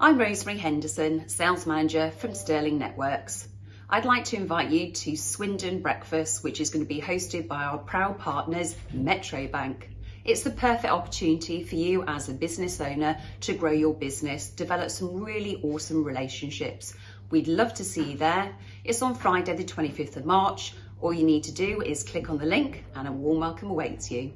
I'm Rosemary Henderson, Sales Manager from Sterling Networks. I'd like to invite you to Swindon Breakfast, which is going to be hosted by our proud partners, Metro Bank. It's the perfect opportunity for you as a business owner to grow your business, develop some really awesome relationships. We'd love to see you there. It's on Friday, the 25th of March. All you need to do is click on the link and a warm welcome awaits you.